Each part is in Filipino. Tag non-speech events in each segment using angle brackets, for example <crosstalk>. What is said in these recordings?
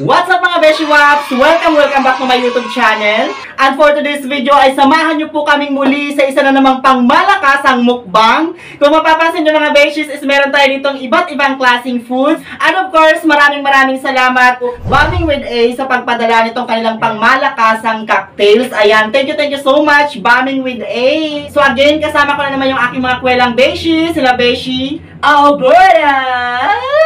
What's up mga Beshi Waps? Welcome, welcome back to my YouTube channel. And for today's video ay samahan niyo po kaming muli sa isa na namang pangmalakasang mukbang. Kung mapapansin niyo mga Beshis is meron tayo ditong iba't ibang klaseng foods. And of course, maraming maraming salamat Bombing with A sa pagpadala nitong kanilang pangmalakasang cocktails. Ayan, thank you, thank you so much, Bombing with A. So again, kasama ko na naman yung aking mga kwelang Beshi, sila Beshi, Alberta!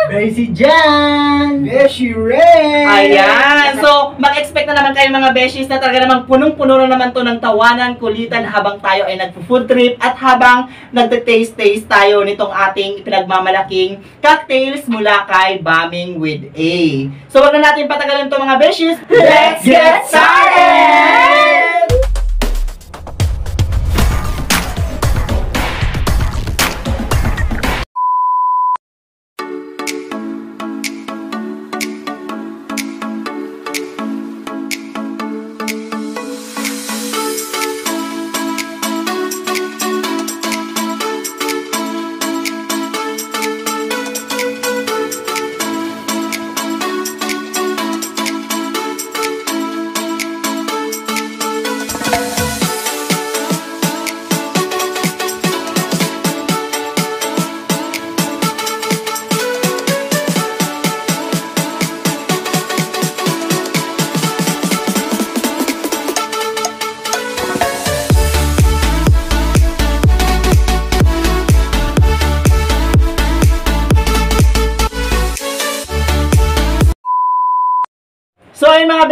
Beshi Jan! Beshi Ray! Ayan! So, mag-expect na naman kayo mga beshies na talaga namang punong-puno na naman to ng tawanan, kulitan habang tayo ay nagpo-food trip at habang nagte-taste-taste tayo nitong ating pinagmamalaking cocktails mula kay Bombing with A. So, wag na natin patagalin to mga beshies. Let's get started!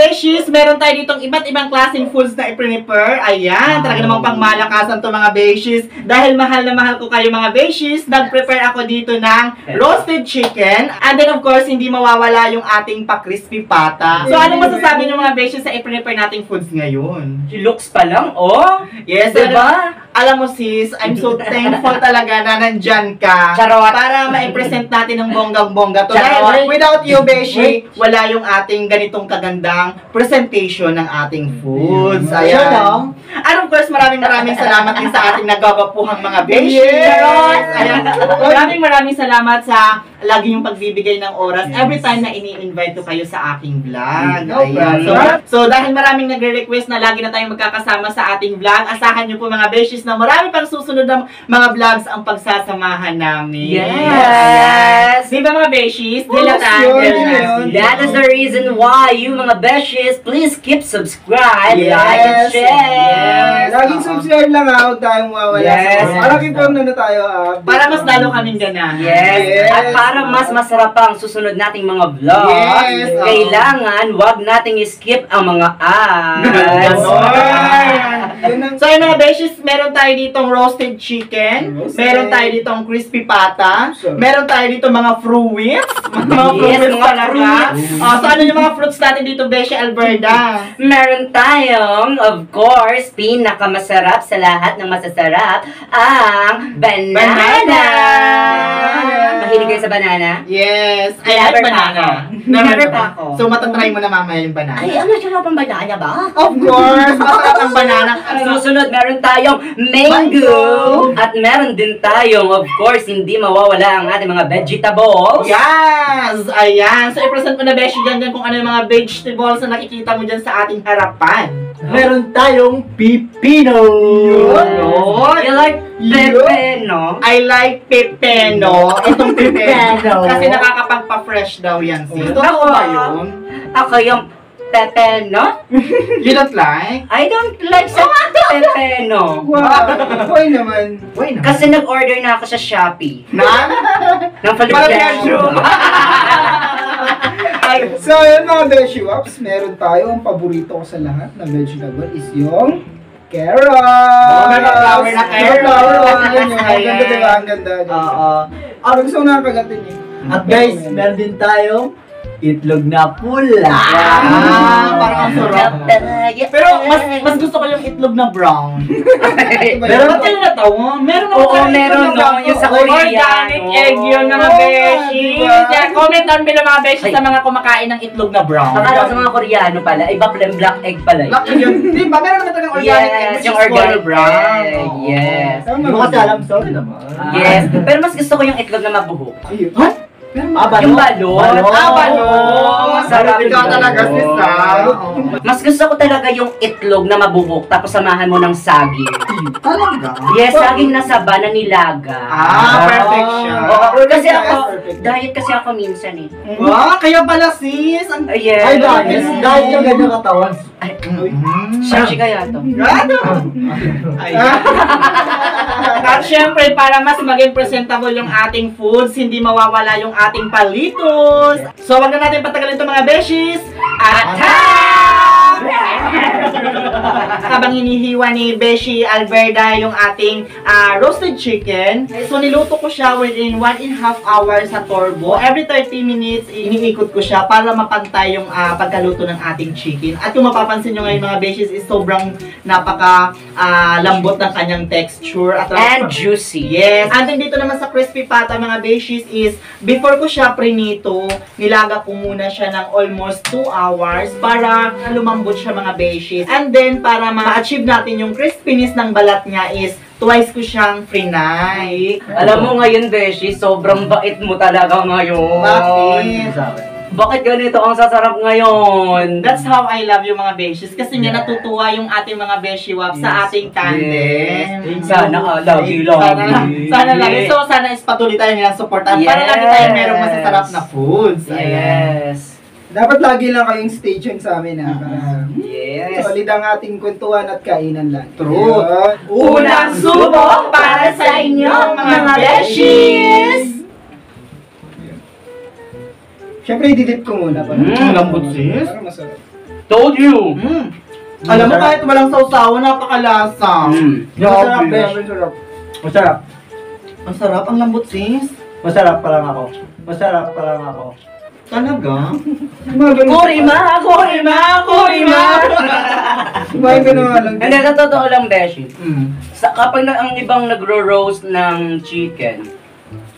Beshies, meron tayo ditong iba't ibang klaseng foods na i-prepare. Ayan, talaga namang pangmalakasan to mga beshies. Dahil mahal na mahal ko kayo mga beshies, nag-prepare ako dito ng roasted chicken. And then of course, hindi mawawala yung ating pa-crispy pata. So, anong masasabi niyo mga beshies sa i-prepare nating foods ngayon? Looks pa lang, oh! Yes, Diba? alam, alam mo sis, I'm so <laughs> thankful talaga na nandyan ka. Charot. Para ma-present natin ng bonggang-bongga to. Charot. Dahil without you, Beshi, wala yung ating ganitong kagandang presentation ng ating foods. Ayan. Ayan. And of course, maraming maraming salamat din sa ating nagagapuhang mga Beshi. Yes. Charot. Ayan. Maraming maraming salamat sa lagi yung pagbibigay ng oras every time na ini-invite ko kayo sa aking vlog. No Ayan. So, so, dahil maraming nagre-request na lagi na tayong magkakasama sa ating vlog, asahan nyo po mga Beshis na marami pang susunod na mga vlogs ang pagsasamahan namin. Yes! Di ba mga Beshis? Oh, yun, dilatan. yun. That is the reason why you mga beshes, please keep subscribe, Yes, like, and share. yes. Laging Oo. subscribe lang ha, huwag tayong mawawala Yes. sa Malaking form na na tayo ah. Para mas lalo kaming ganahan. Yes. Yes. At para mas masarap ang susunod nating mga vlogs, Yes, kailangan wag nating skip ang mga ads. <laughs> Yun <laughs> So, ayun mga Beshis, meron tayo ditong roasted chicken, Roasted. meron tayo ditong crispy pata, Sure. meron tayo ditong mga fruits, <laughs> mga Yes, fruits mga talaga. fruits. Oh, so, ano yung mga fruits natin dito, Beshi Alberta? <laughs> Meron tayong, of course, pinakamasarap sa lahat ng masasarap, ang banana. Banana. Mahilig kayo sa banana? Yes, I like banana. <laughs> Never pa ako. So, matatry mo na mamaya yung banana. Ay, ano sarap ang banana ba? Of course, masarap ang banana. Susunod, meron tayong mango. At meron din tayong, of course, hindi mawawala ang ating mga vegetables. Yes! Ayan. So, i-present mo na, Beshi, dyan, dyan kung ano yung mga vegetables na nakikita mo dyan sa ating harapan. Meron tayong pipino! Yun. You like pepe, no? I like pepeno. Itong <laughs> pepeno. Pepeno. Kasi nakakapagpa-fresh daw yan, sis. Totoo ba yun? Ako yung pepe, no? You don't like? I don't like sa pepe, no? Wow, why naman? Why not? Kasi nag-order na ako sa Shopee. Na? Ng Palagyan <laughs> So, yun mga Beshi Waps, meron tayo. Ang paborito ko sa lahat na vegetable is yung carrots. Oh, may mga flower na carrots. flower, oh, yun yun. Ang ganda diba? Ang ganda. Oo. Ah, gusto ko nakakagatin eh. At guys, meron din tayong itlog na pula. Ah, parang ang sarap. Pero mas mas gusto ko yung itlog na brown. <laughs> Pero ba't kayo natawa? Meron ako Oo, meron, no? Yung sa Organic Koreano. egg yun mga Oo, beshi. diba? Kaya comment down below mga beshi sa mga kumakain ng itlog na brown. Akala ko sa mga Koreano pala, iba pala yung black egg pala. yun. Black yun. <laughs> Di ba? Meron naman talagang organic egg Yes, yung organic brown. egg, yes. Ba? kasi alam, sorry naman. Yes. Pero mas gusto ko yung itlog na mabuhok. Ayun. Huh? Ah, balot? Yung balot. Balot. Ah, balot. Oh, Masarap ikaw talaga, sis, ah. Mas gusto ko talaga yung itlog na mabubok tapos samahan mo ng saging. Talaga? Yes, saging na saba na nilaga. Ah, perfect siya. Oo, kasi ako, diet kasi ako minsan eh. Wow, kaya pala sis. Ang... Ay, yes. Ay, dahil, dahil yung ganyan katawan. Ay, Mm. Sashi kaya to. Ano? <laughs> Ayan. At syempre, para mas maging presentable yung ating foods, hindi mawawala yung ating palitos. So, wag na natin patagalin itong mga beshies. Attack! Habang hinihiwa ni Beshi Alberda yung ating ah, roasted chicken, so niluto ko siya within 1 and half hours sa turbo. Every 30 minutes, iniikot ko siya para mapantay yung ah, pagkaluto ng ating chicken. At kung mapapansin nyo ngayon mga Beshies, is sobrang napaka ah, lambot ng kanyang texture. At And juicy. Yes. And then dito naman sa crispy pata mga beshies is before ko siya prinito, nilaga ko muna siya ng almost 2 hours para lumambot siya mga beshies. And then para ma-achieve natin yung crispiness ng balat niya is twice ko siyang frinay. Alam mo ngayon, Beshi, sobrang bait mo talaga ngayon. Bakit? Bakit ganito ang sasarap ngayon? That's how I love yung mga beshies kasi nga natutuwa yung ating mga beshi wap sa ating tandem. Yes. Sana ka, lagi, Sana, lagi. sana lagi. So, sana is patuloy tayo nilang supportan para lagi tayo merong masasarap na foods. Ayan. Yes. Dapat lagi lang kayong tuned sa amin ha. Para Yes. solid ang ating kwentuhan at kainan lang. True. Ayun. Unang subok para sa inyo, mga beshies! Siyempre, ididip ko muna. Para, Mm, lambot, sis. Para masarap. Told you. Mm. Alam mo, kahit walang sausawa, napakalasa. Mm. Masarap, besh. Masarap. Masarap. Ang sarap, ang lambot, sis. Masarap pa lang ako. Masarap pa lang ako. Talaga? Mga ganun. Kurima, kurima, kurima. Nga lang. Hindi, sa totoo lang, Beshi. Mm. Sa, kapag na, ang ibang nagro-roast ng chicken,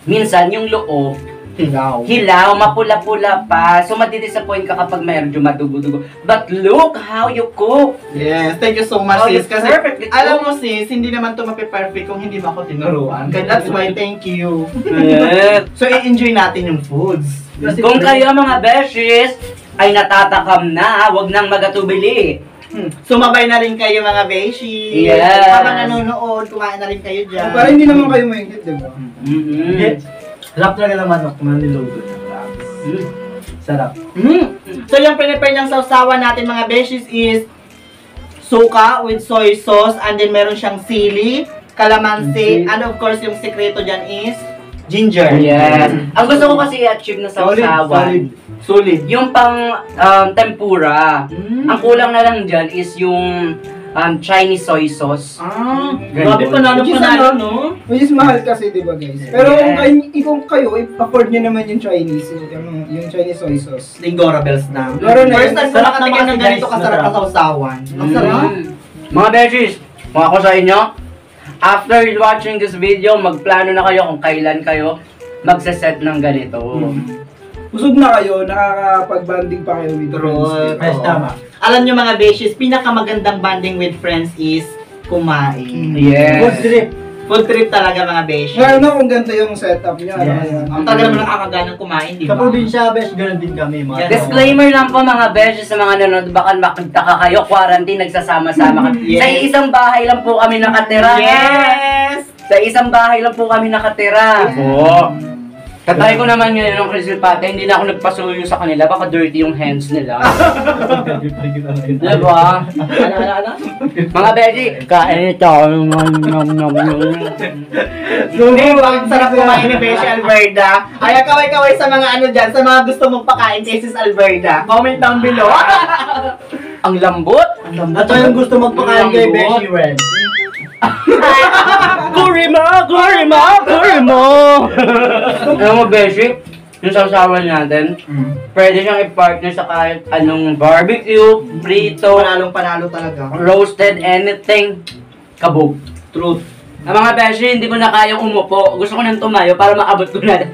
minsan yung loob, Hilaw. hilaw, mapula-pula pa. So, matidisappoint ka kapag medyo madugo-dugo. But look how you cook. Yes, thank you so much, Oh, sis. Kasi, perfect. Alam mo, sis, hindi naman to mapiperfect kung hindi mo ako tinuruan. Kaya that's why, thank you. Yes. <laughs> So, i-enjoy natin yung foods. Kung kayo mga beshies ay natatakam na, wag nang magatubili. Hmm. Sumabay na rin kayo mga beshi. Yes. Habang nanonood, kumain na rin kayo dyan. Para hindi naman kayo maingit, di ba? Mm-hmm. Sarap talaga ng manok na niluto. Sarap. Mm. So yung prepare niyang sausawan natin mga beshies is suka with soy sauce and then meron siyang sili, calamansi, and of course yung sekreto dyan is ginger. Yes. Ang gusto ko kasi i-achieve na Solid, solid. Solid. yung pang um, tempura. Mm. Ang kulang na lang dyan is yung um, Chinese soy sauce. Ah, Ganda. grabe panalo Which is panalo, ano? no? Which is mahal kasi, di ba guys? Pero kung kayo, kung kayo, afford nyo naman yung Chinese, yung, yung Chinese soy sauce. Lingora bells na. Laro na First time ko Sarap naman ng kasi, ganito kasarap na sausawan. Ang sarap. Mm. Mga beshies, kung ako sa inyo, after watching this video, magplano na kayo kung kailan kayo magsaset ng ganito. Busog na kayo, nakakapag-banding pa kayo with True. friends. Yes, tama. Alam nyo mga beshies, pinakamagandang banding with friends is kumain. Yes. Good trip. Food trip talaga mga beshies. Ngayon na kung ganito yung setup ano Yes. kaya? Ang tagal naman nakakaganang kumain, di Sa ba? probinsya, best, ganun din kami. Mga Yes. Disclaimer lang po mga beshes sa mga nanonood, baka makagtaka kayo, quarantine, nagsasama-sama kami. <laughs> Yes. Sa isang bahay lang po kami nakatira. Yes! Sa isang bahay lang po kami nakatira. Oo. Katay ko naman ngayon ng Crystal Pate, hindi na ako nagpasuyo sa kanila, baka dirty yung hands nila. diba? Ano, ano, ano? Mga Beshi, kain ito. Nom, nom, nom, nom. Hindi, ang sarap kumain ni Beshi Alberda. Ay, kaway-kaway sa mga ano dyan, sa mga gusto mong pakain kay Sis Alberda. Comment down below. <laughs> Ang lambot. At yung gusto magpakain kay Beshi Wen. Kurima! Kurima! Kurima! Alam mo, Beshi, yung sausawan natin, pwede siyang i-partner sa kahit anong barbecue, prito, Panalong panalo talaga. roasted, anything. Kabog. Truth. Ang mga beshi, hindi ko na kayang umupo. Gusto ko nang tumayo para maabot ko na. <laughs>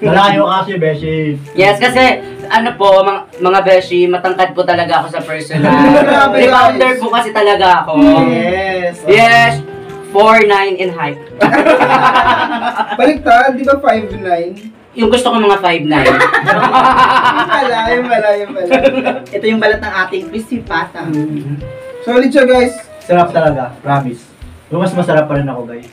Malayo kasi, Beshi. yes, kasi ano po, mga, mga beshi, matangkad po talaga ako sa personal. <laughs> Rebounder po kasi talaga ako. Yes. Yes. 4'9 in height. Baliktad, di ba 5'9"? Yung gusto ko mga 5'9. Yung pala, yung pala, yung pala. Ito yung balat ng ating crispy pata. Solid siya guys. Sarap talaga, promise. Pero mas masarap pa rin ako, guys.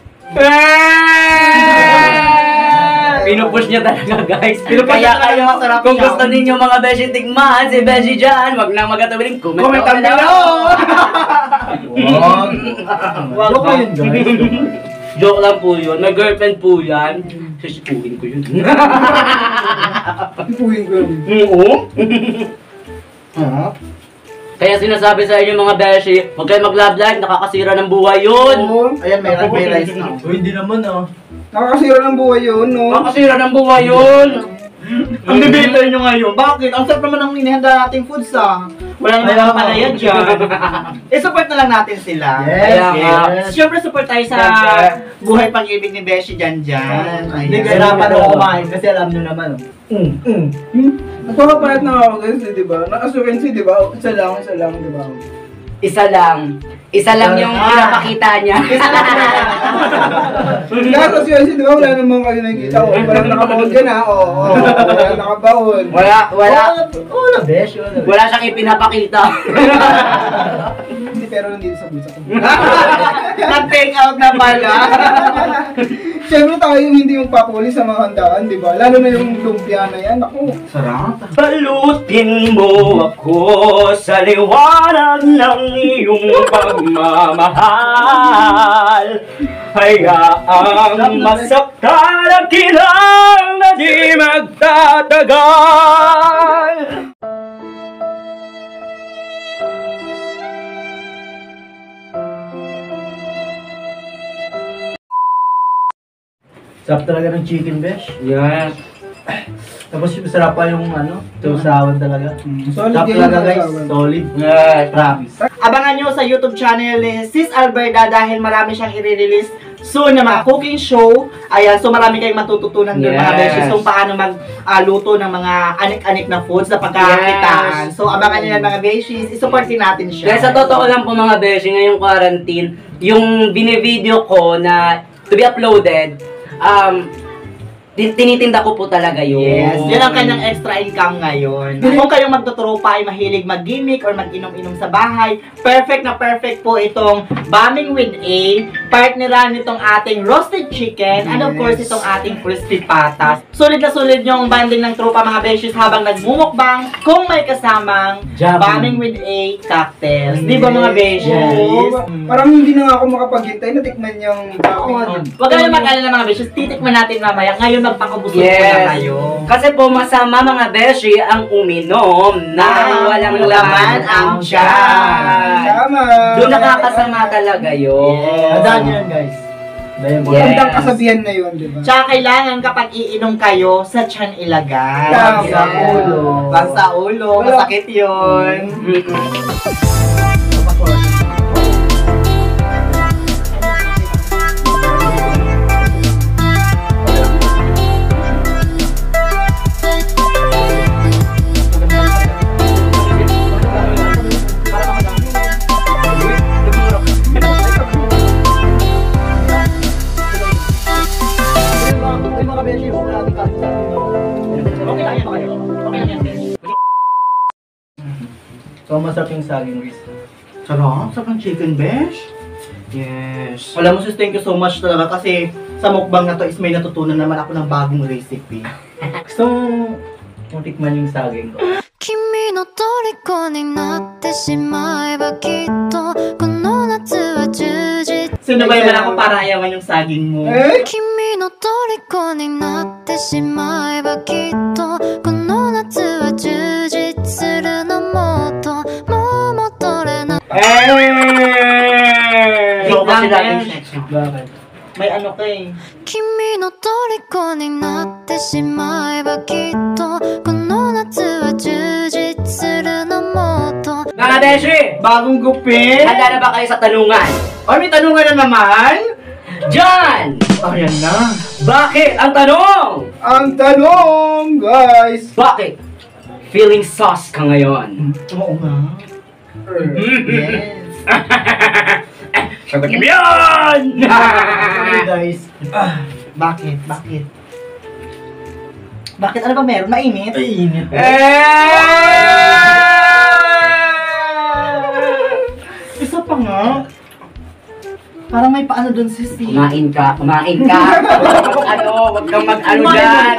Pinupush niya talaga guys. Pinupush Kaya niya talaga, kayo, masarap kung gusto ninyo mga beshi tigman, si Beshi dyan, wag na magkatawiling comment, Comment down below! <laughs> Wag. Joke ba? yun, guys. Joke lang po yun. May girlfriend po yan. Sisipugin ko yun. Ipuhin ko yun. <laughs> Oo. Ha? Kaya sinasabi sa inyo mga beshi, huwag kayo mag-love life, nakakasira ng buhay yun. Oo. Ayan, may, rice na. Uy, hindi naman, ah. Nakakasira ng buhay yun, no? Nakakasira ng buhay yun. Ang debater nyo ngayon, bakit? Ang sarap naman ng inihanda nating foods ah. Wala naman mga palaya dyan. <laughs> I-support na lang natin sila. Yes, yes. Siyempre support tayo sa buhay pag-ibig ni Beshi dyan dyan. Hindi, kahirapan ako kumain kasi alam nyo naman, oh. Mm, mm. Nagpapapayat na ako eh, di ba? Na-assurance, di ba? Isa lang, isa lang, di ba? Isa lang. <laughs> Isa lang yung Ah. <laughs> pinapakita niya. Na-assurance, di ba? Wala namang kayo nakikita. Oh, walang nakabaon dyan, ha? Oo, oh, <laughs> walang nakabaon. Wala, wala. Wala. Wala. Wala siyang ipinapakita. Hindi, pero nandito sa bulsa ko. <laughs> Nag-take out na pala. <laughs> Siyempre tayo yung hindi magpapuli sa mga handaan, di ba? Lalo na yung lumpia na yan. Ako, Sarap. Balutin mo ako sa liwanag ng iyong pagmamahal Hayaang masaktan ang kilang na di magtatagal Sarap talaga ng chicken, besh. Yes Tapos yung sarap pa yung ano, sausawan talaga. solid Sarap yan talaga guys, sausawan. solid. Yes Promise. Abangan nyo sa YouTube channel ni Sis Alberta dahil marami siyang i-release soon na mga cooking show. Ayan, so marami kayong matututunan doon mga Yes. beses kung paano magluto ng mga anik-anik na foods na pagkakakitaan. So abangan nyo yan mga beses, isupport din natin siya. Guys, sa totoo lang po mga beshi, ngayong quarantine, yung binivideo ko na to be uploaded, um, tin- tinitinda ko po talaga yun. Yes, yun ang kanyang extra income ngayon. Kung kayong magtutropa ay mahilig mag-gimmick or mag-inom-inom sa bahay, perfect na perfect po itong Bombing with A, partneran nitong ating roasted chicken, and of course itong ating crispy patas. Sulit na sulit yung banding ng tropa mga beshes habang nagmumukbang kung may kasamang Jamming. Bombing with A cocktails. Di ba mga beshes? Oo, parang hindi na nga ako makapaghintay na tikman yung Oo. Huwag kayong mag-alala mga beshes, titikman natin mamaya. Ngayon magpakabusog ko na Yes. kayo. Kasi po masama mga beshi ang uminom na walang laman ang tiyan. Tama. Doon nakakasama talaga yun. Tandaan nyo yan guys. Yes. Magandang kasabihan na yun, di ba? Tsaka kailangan kapag iinom kayo, sa tiyan ilagay. Tama. Sa ulo. Sa ulo, masakit yun. Mm-mm. So, masarap yung saging Riz. Sarap, sarap ng chicken besh. Yes. Alam mo sis, thank you so much talaga kasi sa mukbang na to is may natutunan naman ako ng bagong recipe. <laughs> Gusto mo tikman yung saging ko. 君の虜になってしまえばきっとこの夏は充実 Sino ba naman ako para ayawan yung saging mo? Eh? 君の虜になってしまえばきっと れない Eh! Joke lang kasi laging yan. sex. Bakit? May ano ka eh. 君の虜になってしまえばきっとこの夏は充実するのもっと Mga beshi! Bagong gupit? Handa na ba kayo sa tanungan? Ay, may tanungan na naman? John! Ayan na. Bakit? Ang tanong! Ang tanong, guys. Bakit? Feeling sauce ka ngayon. Oo nga. Mm-hmm. Yes. Eh, sagutin mo yun! Okay guys. Ah, Bakit? Bakit? Bakit? Ano ba meron? Mainit? Ay, init. Isa pa nga. Parang may paano dun si Steve. Kumain ka, kumain ka. Ano, <laughs> huwag kang mag-ano dyan.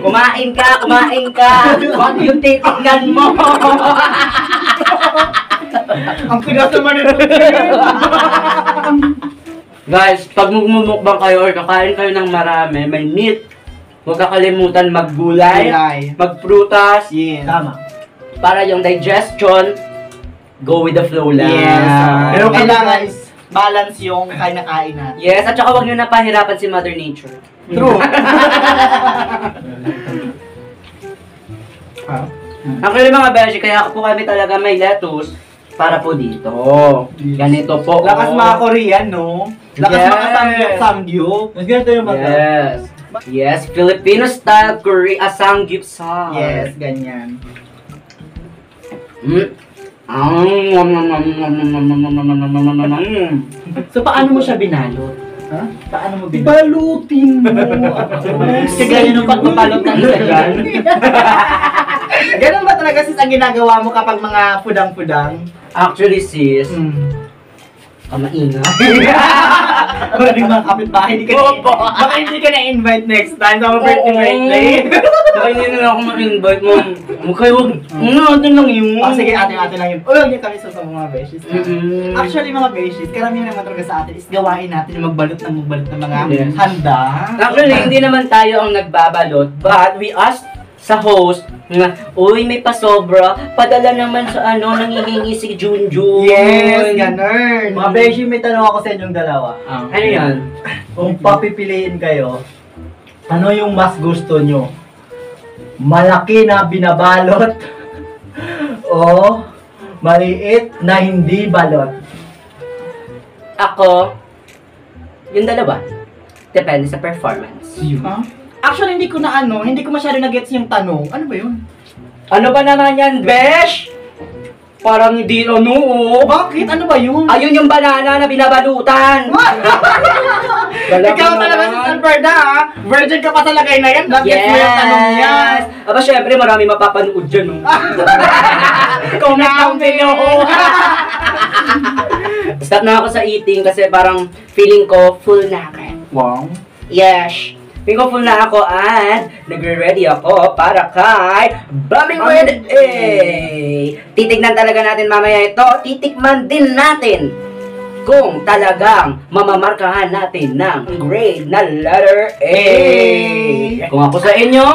Kumain ka, kumain ka. Huwag yung titignan mo. <laughs> <laughs> Ang pigas naman ito. <laughs> Guys, pag mumukbang kayo or kakain kayo ng marami, may meat. Huwag kakalimutan maggulay, Gulay. magprutas, Yes. Tama. para yung digestion, go with the flow lang. Yes. Pero kami, kailangan guys. balance yung kain-kain natin. Yes, at saka huwag nyo na pahirapan si Mother Nature. True. <laughs> Actually mga beshi, kaya ako po kami talaga may lettuce para po dito. Ganito po. Lakas mga Korean, no? Lakas yes. mga samgyup-samgyup. Mas ganito yung mata. Yes. Yes, Filipino style Korea samgyup sauce. Yes, ganyan. Mm. So paano mo siya binalot? Ha? Huh? Paano mo binalot? Balutin mo! Sige, yun ang pagpapalot ng isa dyan. Ganun ba talaga sis ang ginagawa mo kapag mga pudang-pudang? Actually sis, Hmm. kamainga. <laughs> Maraming mga kapitbahay, hindi ka na, Opo. baka hindi ka na-invite next time sa mga birthday birthday. Baka hindi na ako ma-invite mo. Huwag kayo, ano natin lang yun. Oh, sige, atin-atin lang yun. Uy, huwag niyo kami sa mga beshies. Mm-mm. Actually, mga beshies, karamihan naman talaga sa atin is gawain natin yung magbalot ng magbalot ng mga Yes. handa. Actually, hindi naman tayo ang nagbabalot, but we asked sa host na, Uy, may pasobra, padala naman sa ano, nangihingi si Junjun. Yes, ganun. Mga beshi, may tanong ako sa inyong dalawa. Ano yan? Kung papipiliin kayo, ano yung mas gusto nyo? Malaki na binabalot <laughs> o maliit na hindi balot? Ako, yung dalawa. Depende sa performance. Ha? Actually, hindi ko na ano, hindi ko masyado na-gets yung tanong. Ano ba yun? Ano ba naman yan, Besh? Parang hindi ano, oh. Bakit? Ano ba yun? Ayun yung banana na binabalutan. <laughs> Ikaw talaga si Sanberda, ha? Virgin ka pa sa lagay na yan. Nag-gets mo yung tanong yan. Aba, syempre, marami mapapanood dyan, oh. <laughs> Comment down below. <laughs> Stop na ako sa eating kasi parang feeling ko full na ako. Wow. Yes. Full na ako at nagre-ready ako para kay Bumming with A. Titignan talaga natin mamaya ito. Titikman din natin kung talagang mamamarkahan natin ng grade na letter A. Kung ako sa inyo,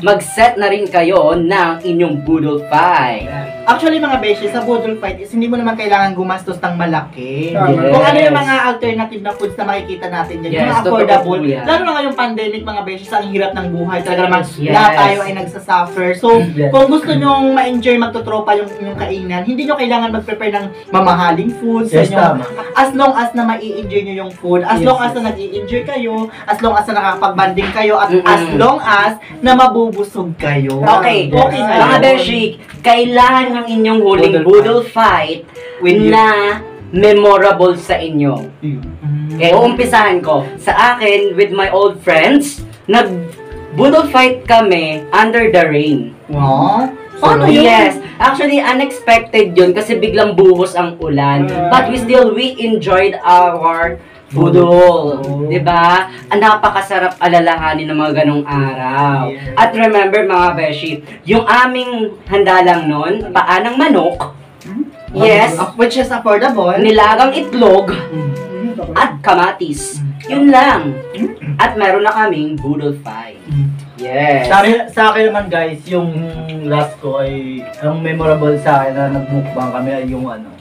mag-set na rin kayo ng inyong Boodle Fight. Actually, mga beshi, sa Boodle Fight is hindi mo naman kailangan gumastos ng malaki. Tama. Kung ano yung Yes. mga alternative na foods na makikita natin dyan, Yes, mga affordable. po yan. Lalo na ngayong pandemic, mga beshi, sa ang hirap ng buhay. Talaga naman, Yes. lahat tayo ay nagsasuffer. So, Yes. kung gusto nyong ma-enjoy magtutropa yung, yung kainan, hindi nyo kailangan mag-prepare ng mamahaling food sa Yes, inyo. tama. As long as na mai-enjoy nyo yung food, as Yes, long as yes. na nag-i-enjoy kayo, as long as na nakakapag-banding kayo, at Mm-mm. as long as na mabubusog kayo. Okay, Okay na mga yun. Beshi, kailan ng inyong huling Boodle Boodle Fight With you. na memorable sa inyo? Mm. Okay, uumpisahan ko. Sa akin, with my old friends, nag Boodle Fight kami under the rain. Wow. Paano yun? Yes, actually unexpected yun kasi biglang buhos ang ulan. But we still, we enjoyed our Budol. Oh. 'Di ba? Ang napakasarap alalahanin ng mga ganong araw. Yes. At remember mga beshi, yung aming handa lang nun, paanang manok, yes, Uh, Which is affordable. nilagang itlog, Mm. at kamatis. Yun lang. At meron na kaming Budol Pie. Yes. Sa sa akin naman guys, yung last ko ay, ang memorable sa akin na nagmukbang kami ay yung ano,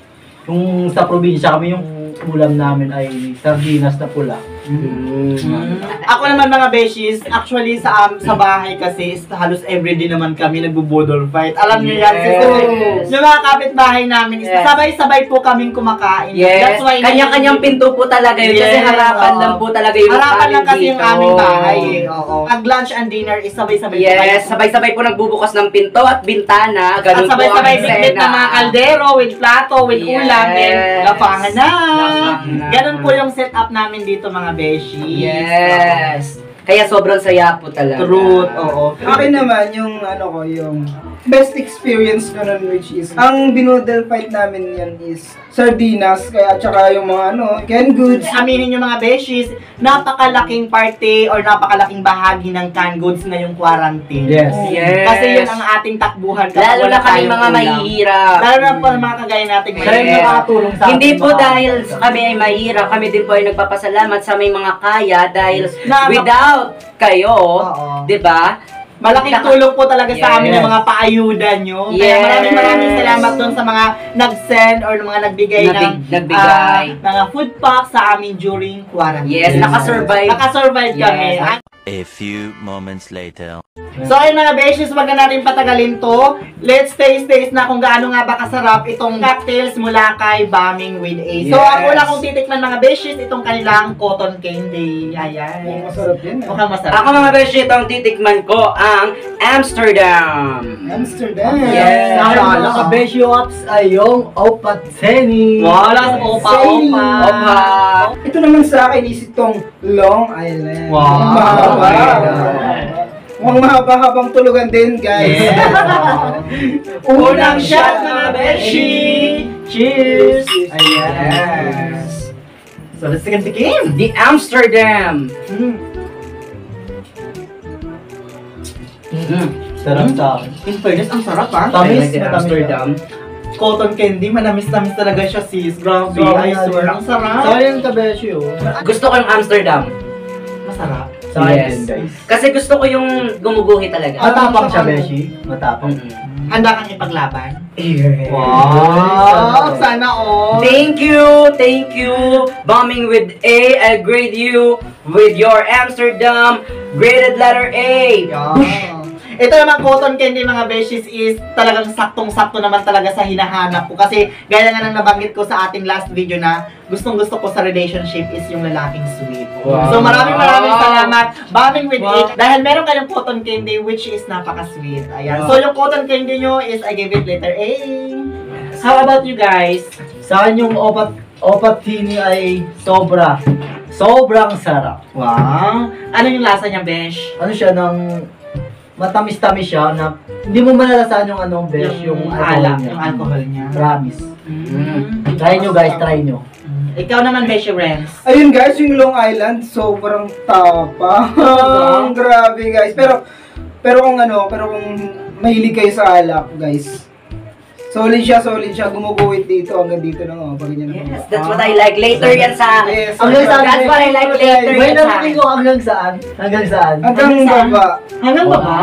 yung sa probinsya kami, yung ulam namin ay sardinas na pula. Mm. Ako naman mga beshies, actually sa am- sa bahay kasi is halos everyday naman kami nagbo-bodol fight. Alam niyo yan, Yes. sis. Yung mga kapitbahay namin, is Yes. sabay-sabay po kaming kumakain. Yes, That's why kanya-kanyang pinto po talaga yun kasi Yes, harapan oo. lang po talaga yung Harapan lang kasi yung dito. aming bahay. eh. Oo. Pag lunch and dinner is sabay-sabay po Yes, kayo. sabay-sabay po nagbubukas ng pinto at bintana. At Ganun sabay-sabay po ang bitbit ng mga kaldero with plato, with Yes. ulam, and lapangan na. Lapangan na. Ganun po yung setup namin dito mga beshi. Yes. Kaya sobrang saya po talaga. Truth, oo. Akin naman, yung ano ko, yung best experience ko nun which is, ang binodel fight namin yan is sardinas, kaya tsaka yung mga ano, canned goods. Aminin nyo mga beshies, napakalaking parte or napakalaking bahagi ng canned goods ngayong quarantine. Yes. Yes. Kasi yun ang ating takbuhan kapag Lalo wala na kami tayong mga ulam. mahihirap. Lalo na po ang mga kagaya nating Siya yung Yes. nakatulong sa Hindi po mga- dahil kami ay mahirap, kami din po ay nagpapasalamat sa may mga kaya dahil Na- without kayo, Oo. 'di ba? Malaking Naka- tulong po talaga sa amin Yes. yung mga paayuda nyo. Kaya Yes. maraming maraming salamat doon sa mga nag-send or mga nagbigay ng Nabig- nagbigay. ah, mga food pack sa amin during quarantine. Yes, nakasurvive. Nakasurvive kami. Yes. A few moments later. So ayun mga beshies, wag na natin patagalin to. Let's taste taste na kung gaano nga ba kasarap itong cocktails mula kay Bombing with A. So Yes. ang una kong titikman mga beshies, itong kanilang cotton candy. Ayan. Mukhang masarap yan. ah. Mukhang masarap. Ako mga beshi, itong titikman ko ang Amsterdam. Amsterdam. Yes. Akin, Naalala mga kabesyo ups ay yung Opatseni. Wala sa opa, opa. Opa. Ito naman sa akin is itong Long Island. Wow. Mukhang mahaba. Oh my God. Mukhang mahaba habang tulugan din, guys. <laughs> Unang shot mga beshi! Cheers! Yes. So let's take a game. The Amsterdam. Mm. Sarap sa akin. In fairness, ang sarap ha. Tamis, I like Amsterdam. Cotton candy, manamis-namis talaga siya sis. Grabe, I swear. Ang sarap. Sa akin yung kabesyo. Gusto ko yung Amsterdam. Masarap. Sa Yes. guys. Kasi gusto ko yung gumuguhi talaga. Matapang siya, Beshi. Matapang. Mm-mm. Handa kang ipaglaban? Yes. Wow! Sana all! Thank you, thank you. Bombing with A, I grade you with your Amsterdam graded letter A. Yeah. Ito naman cotton candy mga beshies is talagang saktong-sakto naman talaga sa hinahanap ko. Kasi gaya nga nang nabanggit ko sa ating last video na gustong gusto ko sa relationship is yung lalaking sweet. Wow. So maraming maraming salamat. Bombing with Wow. it. Dahil meron kayong cotton candy which is napaka-sweet. Ayan. Wow. So yung cotton candy nyo is I give it letter A. How about you guys? Sa akin yung Opat Opatsini ay sobra. Sobrang sarap. Wow. Ano yung lasa niya, Besh? Ano siya ng matamis-tamis siya na hindi mo malalasan yung anong besh, yung, alak, alcohol niya. yung alcohol niya. Promise. Mm. Try nyo guys, try nyo. Ikaw naman, Beshi Renz. Ayun guys, yung Long Island, sobrang tapang. <laughs> Grabe guys. Pero, pero kung ano, pero kung mahilig kayo sa alak, guys. Solid siya, solid siya. Gumuguhit dito hanggang dito na oh. Pag ganyan Yes, that's what I like. Later yan sa... Yes. Hanggang saan? That's what I like later May yan sa narinig ko hanggang saan? Hanggang saan? Hanggang baba. Hanggang ba ba?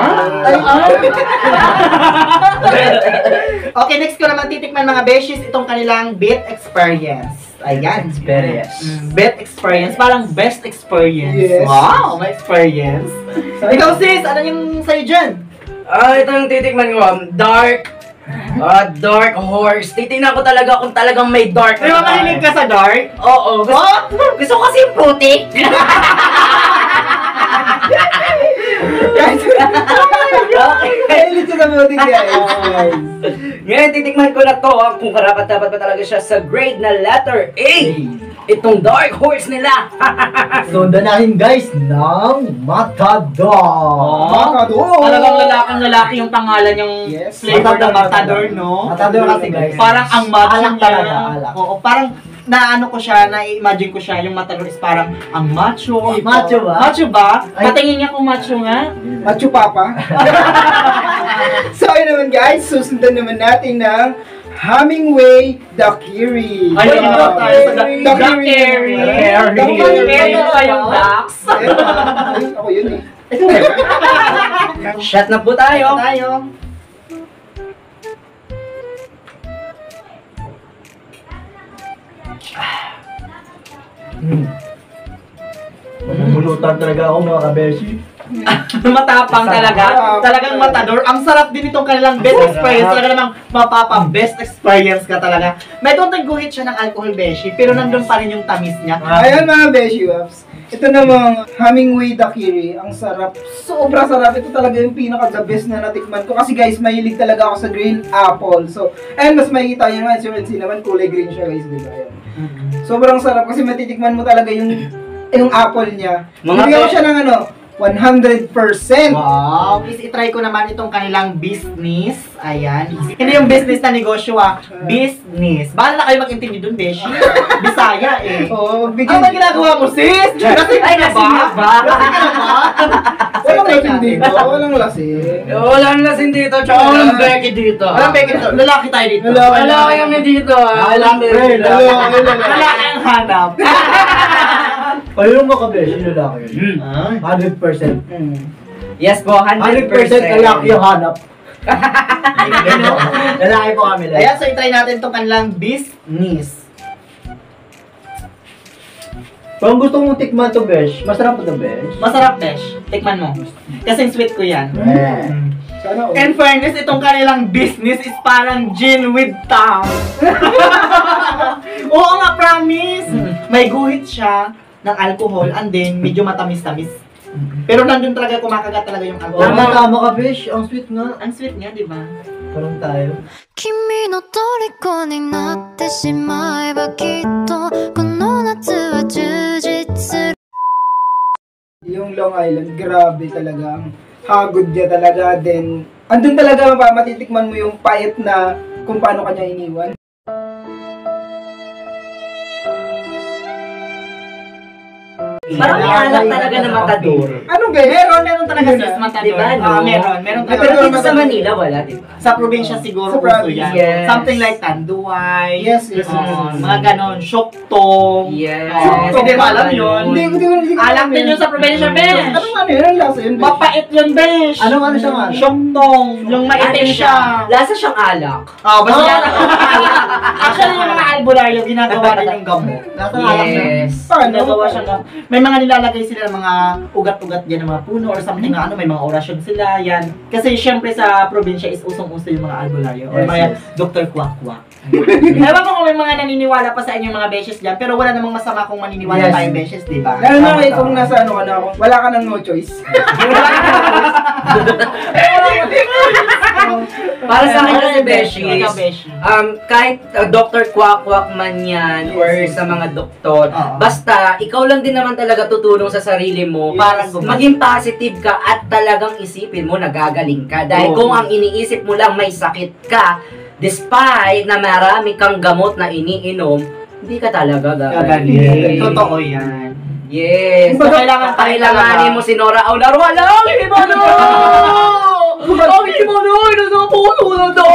Ay, ay. <laughs> Okay, next ko naman titikman mga beshies itong kanilang bet experience. Ayan. Experience. Mm, bet experience. Parang best experience. Yes. Wow, may experience. Ikaw sis, ano yung sa'yo dyan? Ah, ito yung titikman ko. um, Dark. Ah, dark horse. Titingnan ko talaga kung talagang may dark. Di ba mahilig ka sa dark? Oo. Gusto, gusto ko kasi yung puti. Guys, <laughs> <laughs> Building guys. <laughs> Ngayon, titikman ko na to ah, kung karapat dapat ba talaga siya sa grade na letter A. Itong dark horse nila. <laughs> So, danahin guys ng Matador. Matador. Talagang lalaking lalaki yung pangalan yung Yes. flavor ng Matador, matador, no? Matador kasi guys. Parang ang macho Alak niya. talaga, alak. Oo, parang naano ko siya, na-imagine ko siya, yung matador is parang ang macho. Macho ba? Macho ba? Ay. Patingin niya kung macho nga. Machu Papa. so, ayun naman guys, susundan naman natin ng Hemingway Daiquiri. Ayun, doon tayo sa. Carry. Daiquiri. Meron tayong ducks. Ayun, ako yun eh. Shot na po tayo. Tayo. <sighs> Mm. Napupulutan talaga ako mga kabeshi. <laughs> Matapang talaga. Talagang matador. Ang sarap din itong kanilang best experience. Talaga namang mapapa best experience ka talaga. May konting guhit siya ng alcohol beshi, pero nandun pa rin yung tamis niya. Ayan mga Beshi Waps. Ito namang Hemingway Daiquiri. Ang sarap. Sobra sarap. Ito talaga yung pinaka the best na natikman ko. Kasi guys, mahilig talaga ako sa green apple. So, and mas makikita nyo nga, si naman kulay green siya guys, di ba? Ayan. Sobrang sarap kasi matitikman mo talaga yung yung apple niya. Mga Bigyan ko siya ng ano, 100%. Wow! Please itry ko naman itong kanilang business. Ayan. Hindi yung business na negosyo ah. Business. Bahala na kayo mag-intindi dun, Beshi. Bisaya eh. Oo, Ano bigyan ba ginagawa mo, sis? Kasi Ay, lasing na ba? Lasing ka na ba? <laughs> Walang lasing dito. Walang lasing. Wala na lasing dito, tsaka walang Becky dito. Walang peke dito. Lalaki tayo dito. Lalaki. Lalaki kami dito. ah. Lalaki. Lalaki ang hanap. <laughs> Kayo mga kabeshi, lalaki yun. Hmm. 100%. Hmm. Yes po, 100%. 100% lalaki yung hanap. <laughs> Lalaki po kami. lalaki. Ayan, so itry natin itong kanilang business. Kung gusto mong tikman to, Besh, masarap to, Besh. Masarap, Besh. Tikman mo. Kasing sweet ko yan. Eh. Sana all. In fairness, itong kanilang business is parang gin with tang. <laughs> <laughs> Oo nga, promise. May guhit siya ng alcohol and then medyo matamis-tamis. Pero nandun talaga kumakagat talaga yung alcohol. Tama, tama ka, Besh. Ang sweet nga. Ang sweet nga, di ba? Parang tayo. 君の虜になってしまえばきっとこの夏は充実する Yung Long Island, grabe talaga. Ang hagod niya talaga. Then, andun talaga mapa- matitikman mo yung payat na kung paano kanya iniwan. Parang may alak talaga na matador. Ano guys? Meron, meron talaga sis, na. matador. Diba, no? Ah, meron, meron Pero talaga. dito sa Manila, wala, di ba? Sa probinsya siguro Sa uso yan. yes. Something like tanduay. Yes, yes, Oo, yes, yes. Mga ganon, shoktong. Yes. Oo, hindi mo alam yun. Hindi, hindi, hindi. Alam din yun sa probinsya, besh. Ano nga yun? Lasa yun, besh? Mapait yun, besh. Ano ano siya nga? Shoktong. Yung maitim siya. Lasa siyang alak. Oh, basta yan. Actually, yung mga <laughs> albularyo, ginagawa rin yung gamot. Nasa alak na. Yes. Paano? Ginagawa siyang gamot. Mga nilalagay sila ng mga ugat-ugat dyan ng mga puno or something na ano, may mga orasyon sila, yan. Kasi syempre sa probinsya is usong-uso yung mga albularyo or Yes, mga yes. Dr. Kwak-Kwak. <laughs> Ewan ko kung may mga naniniwala pa sa inyo mga beshes dyan, pero wala namang masama kung maniniwala Yes. tayong beshes, di ba? Lalo na eh, kung nasa ano ka na, wala ka nang no choice. <laughs> Para sa akin kasi, Ikaw, Beshies, Beshi. um, kahit uh, Dr. Kwak-Kwak man yan, or sa mga doktor, Oo. basta, ikaw lang din naman talaga tutulong sa sarili mo para Yes. maging positive ka at talagang isipin mo nagagaling ka. Dahil Oo. kung ang iniisip mo lang may sakit ka, despite na marami kang gamot na iniinom, hindi ka talaga gagaling. Gagaling. Totoo yan. Yes. So, kailangan pa rin Kailanganin mo si Nora Aular. Wala! Hindi mo no! Ang hindi mo no! Nasa na daw!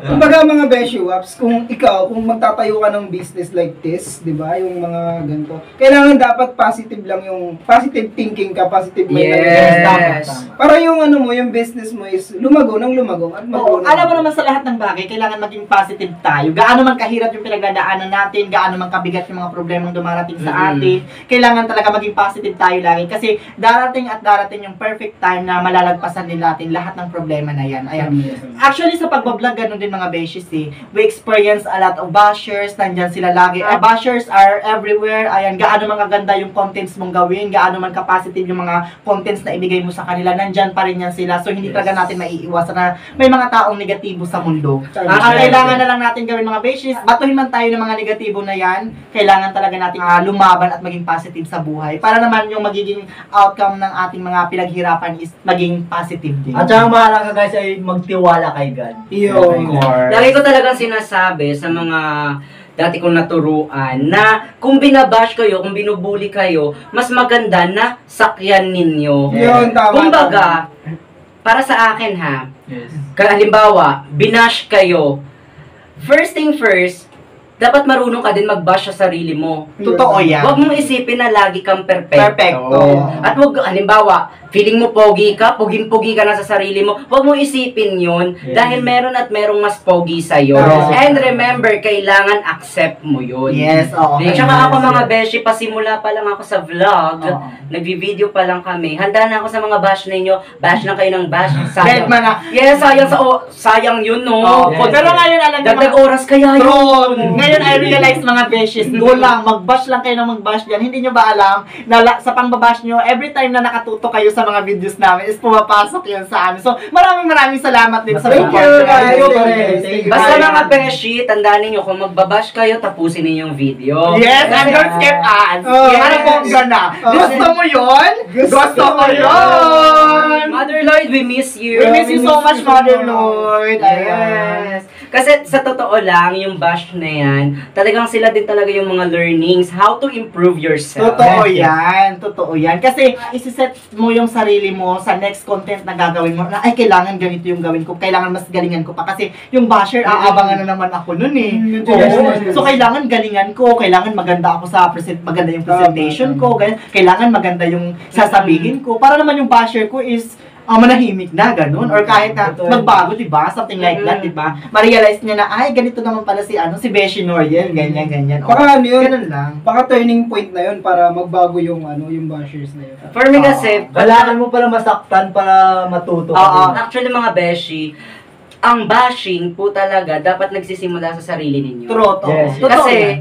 Kumbaga mga Beshi Waps, kung ikaw, kung magtatayo ka ng business like this, di ba, yung mga ganito, kailangan dapat positive lang yung, positive thinking ka, positive. Yes. Tama. Para yung ano mo, yung business mo is lumago ng lumago at Oo, mago ng- alam mo naman sa lahat ng bagay, kailangan maging positive tayo. Gaano man kahirap yung pinagdadaanan natin, gaano man kabigat yung mga problemang dumarating sa atin, kailangan talaga maging positive tayo lagi. Kasi darating at darating yung perfect time na malalagpasan din natin lahat ng problema na yan. Ayan. Actually, sa pagbablog, ganun din mga beshies eh. We experience a lot of bashers, nandyan sila lagi. Uh, bashers are everywhere. Ayan, gaano man kaganda yung contents mong gawin, gaano man ka-positive yung mga contents na ibigay mo sa kanila, nandyan pa rin yan sila. So, hindi talaga natin maiiwasan na may mga taong negatibo sa mundo. Ang kailangan na lang natin gawin mga beshies, batuhin man tayo ng mga negatibo na yan, kailangan talaga natin ah, lumaban at maging positive sa buhay. Para naman yung magiging outcome ng ating mga pinaghirapan is maging positive din. At saka mahalaga guys ay magtiwala kay God. Yun. Lagi ko talagang sinasabi sa mga dati kong naturuan na kung binabash kayo, kung binubuli kayo, mas maganda na sakyan ninyo. Yun, tama. Kumbaga, para sa akin ha, Yes. Halimbawa, binash kayo. First thing first, dapat marunong ka din mag-bash sa sarili mo. Totoo yan. Huwag mong isipin na lagi kang perfecto. Perfecto. At wag, halimbawa, feeling mo pogi ka, poging-pogi ka na sa sarili mo, huwag mong isipin yun Yes. dahil meron at merong mas pogi sa'yo. Yes. And remember, kailangan accept mo yun. Yes, oo. Di, Tsaka ako mga beshi, pasimula pa lang ako sa vlog, Oo. nagvi-video pa lang kami. Handa na ako sa mga bash ninyo. Bash lang kayo ng bash. <laughs> Sayang. mga Yes, sayang sa oh, sayang yun no. Oh, Yes. Pero ngayon, alam niyo, Dagdag oras kaya yun. True. Ngayon, I realize mga beshes, go lang, mag-bash lang kayo ng mag-bash dyan. Hindi nyo ba alam na la- sa pangbabash nyo, every time na nakatuto kayo sa mga videos namin, is pumapasok yun sa amin. So, maraming maraming salamat din sa mga. Thank you, guys. you. Thank you. Basta mga beshi, tandaan ninyo kung magbabash kayo, tapusin ninyo yung video. Yes, and don't skip ads. Oh, yes. Para bongga na. Oh. Gusto mo yun? Gusto Gusto mo yun? Mother Lloyd, we miss you. We miss you so much, Mother. Ayan. Yes. Kasi sa totoo lang, yung bash na yan, talagang sila din talaga yung mga learnings, how to improve yourself. Totoo yan, totoo yan. Kasi isiset mo yung sarili mo sa next content na gagawin mo, na ay kailangan ganito yung gawin ko, kailangan mas galingan ko pa. Kasi yung basher, aabangan na naman ako nun eh. Mm, Oo. yes, yes, yes. So kailangan galingan ko, kailangan maganda ako sa present, maganda yung presentation ko, ganyan. kailangan maganda yung sasabihin ko. Para naman yung basher ko is ah, manahimik na, ganun. Or kahit na magbago, di ba? Something like that, di ba? Ma-realize niya na, ay, ganito naman pala si, ano, si Beshi Noriel, ganyan, ganyan. O, Baka ano yun, ganun lang. baka turning point na yun para magbago yung ano, yung bashers na yun. For me kasi, Kailangan mo pala masaktan para matuto ka Oo. din. actually mga beshi, ang bashing po talaga dapat nagsisimula sa sarili ninyo. True, to. Yes. Totoo Kasi, yan.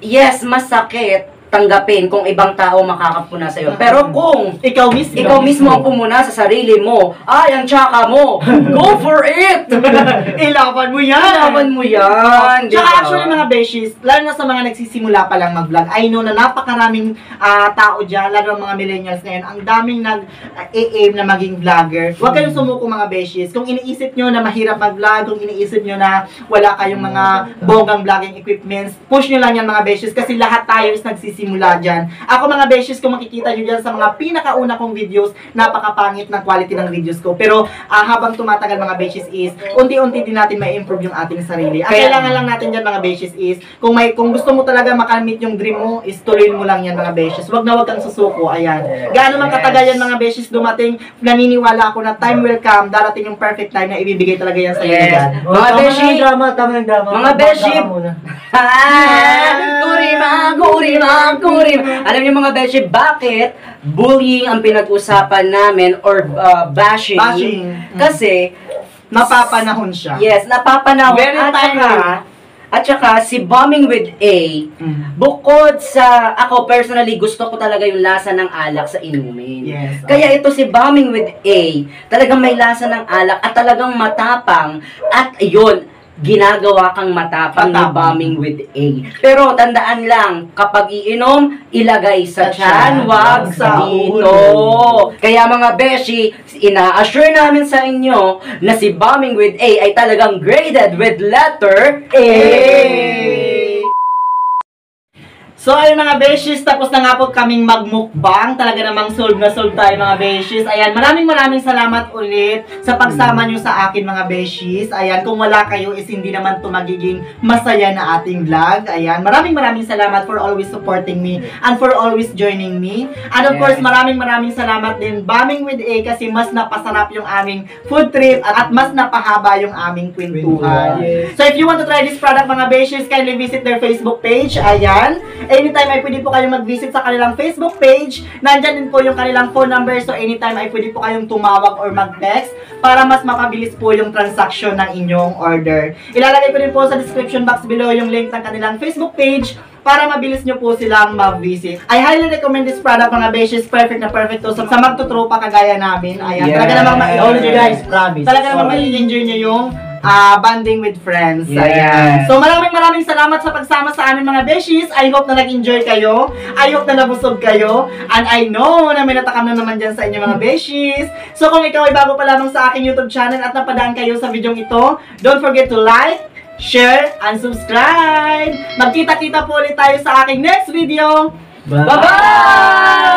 yes, masakit tanggapin kung ibang tao makakapuna sa'yo. Pero kung ikaw mismo. ikaw mismo ang pumuna sa sarili mo, ay, ang tsaka mo, go for it! <laughs> Ilaban mo yan. Kalaban mo yan, Tsaka actually mga beshies, lalo na sa mga nagsisimula pa lang mag-vlog, I know na napakaraming ah, tao dyan, lalo mga millennials ngayon, ang daming nag-aim na maging vlogger. Huwag kayong sumuko mga beshies. Kung iniisip nyo na mahirap mag-vlog, kung iniisip nyo na wala kayong mga bonggang vlogging equipments, push nyo lang yan mga beshies kasi lahat tayo is nagsisimula dyan. Ako mga beshies, kung makikita nyo dyan sa mga pinakauna kong videos, napakapangit ng quality ng videos ko. Pero ah, habang tumatagal mga beshies is, unti-unti din natin may improve yung ating sarili. Ang Kaya- kailangan lang natin dyan mga beshies is, kung may kung gusto mo talaga makamit yung dream mo, is tuloy mo lang yan mga beshies. Wag na wag kang susuko. Ayan. Gaano man katagal yan mga beshies dumating, naniniwala ako na time will come, darating yung perfect time na ibibigay talaga yan sa iyo. Yes. Mga tama beshi. na yung drama, tama yung drama. Mga beshi. Ah, kurima, kurima, kurima. Alam niyo mga beshi, bakit bullying ang pinag-usapan namin or uh, bashing? Bashing. Mm. Kasi, Mapapanahon siya. yes, napapanahon. Very at timely. saka, at saka, si Bombing with A, Mm. bukod sa, ako personally, gusto ko talaga yung lasa ng alak sa inumin. Yes. Kaya ito si Bombing with A, talagang may lasa ng alak at talagang matapang. At yun, ginagawa kang matapang Matapang. Bombing with A. Pero tandaan lang, kapag iinom, ilagay sa Sa tiyan, wag sa dito. Kaya mga beshi, ina-assure namin sa inyo na si Bombing with A ay talagang graded with letter A. So ayun mga beshies, tapos na nga po kaming magmukbang. Talaga namang solve na solve tayo mga beshies. Ayan, maraming maraming salamat ulit sa pagsama nyo sa akin mga beshies. Ayan, kung wala kayo is hindi naman to magiging masaya na ating vlog. Ayan, maraming maraming salamat for always supporting me and for always joining me. And of course, maraming maraming salamat din Bombing with A kasi mas napasarap yung aming food trip at mas napahaba yung aming kwentuhan. So if you want to try this product mga beshies, kindly visit their Facebook page. Ayan. Anytime ay pwede po kayong mag-visit sa kanilang Facebook page. Nandyan din po yung kanilang phone number. So anytime ay pwede po kayong tumawag or mag-text para mas mapabilis po yung transaction ng inyong order. Ilalagay ko din po sa description box below yung link ng kanilang Facebook page para mabilis nyo po silang mag-visit. I highly recommend this product mga beshies. Perfect na perfect to sa, sa magtutropa kagaya namin. Ayan. Yes. Talaga namang ma- All you guys, promise. Talaga namang ma-enjoy nyo yung ah, banding with friends. Yes. Ayan. So maraming maraming salamat sa pagsama sa amin mga beshies. I hope na nag-enjoy kayo. I hope na nabusog kayo. And I know na may natakam na naman dyan sa inyo mga beshies. So kung ikaw ay bago pa lamang sa aking YouTube channel at napadaan kayo sa video ito, don't forget to like, share, and subscribe. Magkita-kita po ulit tayo sa aking next video. Bye. Bye-bye!